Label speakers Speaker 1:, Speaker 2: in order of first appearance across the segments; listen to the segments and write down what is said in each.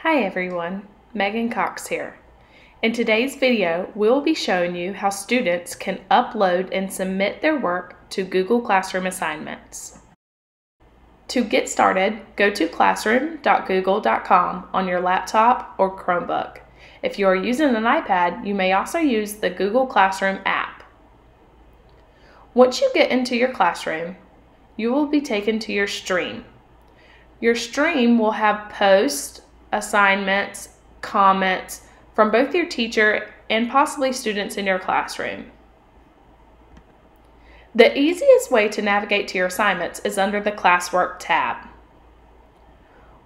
Speaker 1: Hi everyone, Megan Cox here. In today's video, we'll be showing you how students can upload and submit their work to Google Classroom assignments. To get started, go to classroom.google.com on your laptop or Chromebook. If you are using an iPad, you may also use the Google Classroom app. Once you get into your classroom, you will be taken to your stream. Your stream will have posts, assignments, comments from both your teacher and possibly students in your classroom. The easiest way to navigate to your assignments is under the Classwork tab.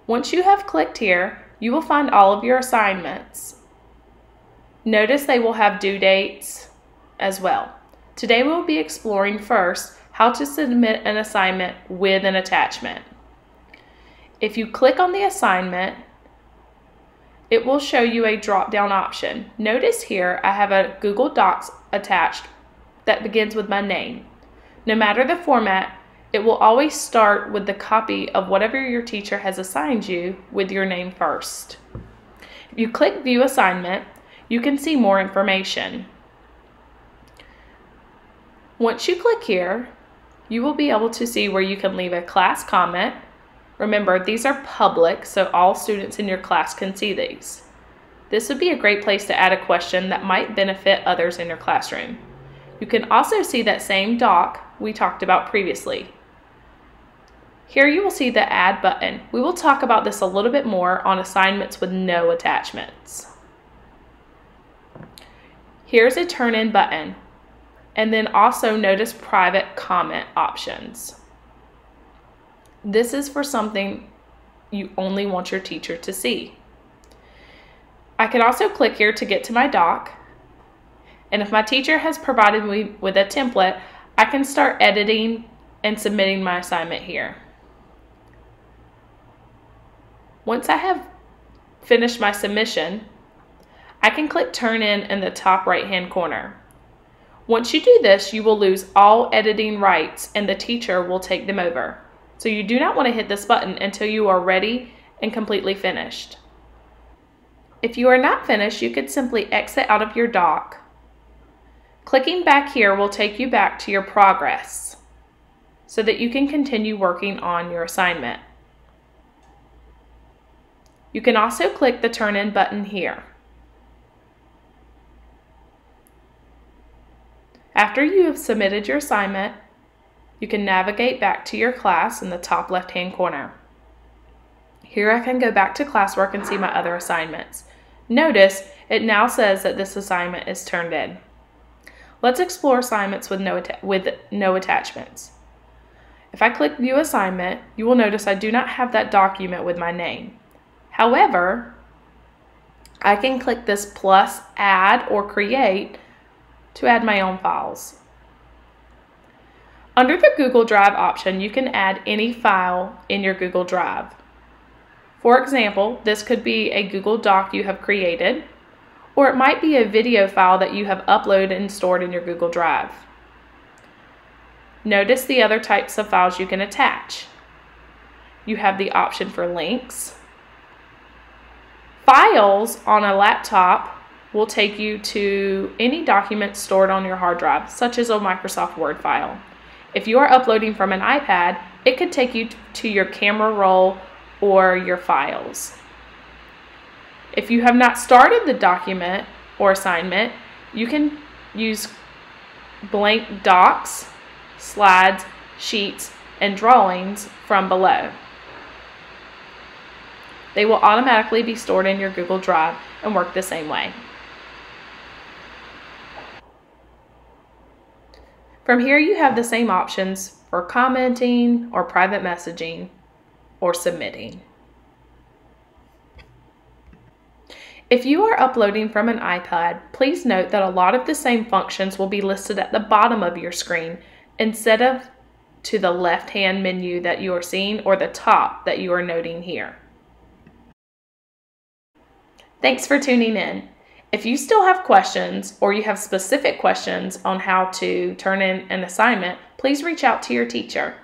Speaker 1: Once you have clicked here, you will find all of your assignments. Notice they will have due dates as well. Today we will be exploring first how to submit an assignment with an attachment. If you click on the assignment, it will show you a drop-down option. Notice here I have a Google Docs attached that begins with my name. No matter the format, it will always start with the copy of whatever your teacher has assigned you with your name first. If you click View Assignment, you can see more information. Once you click here, you will be able to see where you can leave a class comment, Remember, these are public, so all students in your class can see these. This would be a great place to add a question that might benefit others in your classroom. You can also see that same doc we talked about previously. Here you will see the Add button. We will talk about this a little bit more on assignments with no attachments. Here's a Turn In button, and then also notice Private Comment options. This is for something you only want your teacher to see. I can also click here to get to my doc. And if my teacher has provided me with a template, I can start editing and submitting my assignment here. Once I have finished my submission, I can click Turn In in the top right hand corner. Once you do this, you will lose all editing rights and the teacher will take them over. So you do not want to hit this button until you are ready and completely finished. If you are not finished, you could simply exit out of your doc. Clicking back here will take you back to your progress so that you can continue working on your assignment. You can also click the Turn In button here. After you have submitted your assignment, you can navigate back to your class in the top left hand corner. Here I can go back to classwork and see my other assignments. Notice it now says that this assignment is turned in. Let's explore assignments with no, with no attachments. If I click View Assignment, you will notice I do not have that document with my name. However, I can click this plus Add or Create to add my own files. Under the Google Drive option, you can add any file in your Google Drive. For example, this could be a Google Doc you have created, or it might be a video file that you have uploaded and stored in your Google Drive. Notice the other types of files you can attach. You have the option for links. Files on a laptop will take you to any document stored on your hard drive, such as a Microsoft Word file. If you are uploading from an iPad, it could take you to your camera roll or your files. If you have not started the document or assignment, you can use blank docs, slides, sheets, and drawings from below. They will automatically be stored in your Google Drive and work the same way. From here you have the same options for commenting or private messaging or submitting. If you are uploading from an iPad, please note that a lot of the same functions will be listed at the bottom of your screen instead of to the left-hand menu that you are seeing or the top that you are noting here. Thanks for tuning in. If you still have questions or you have specific questions on how to turn in an assignment, please reach out to your teacher.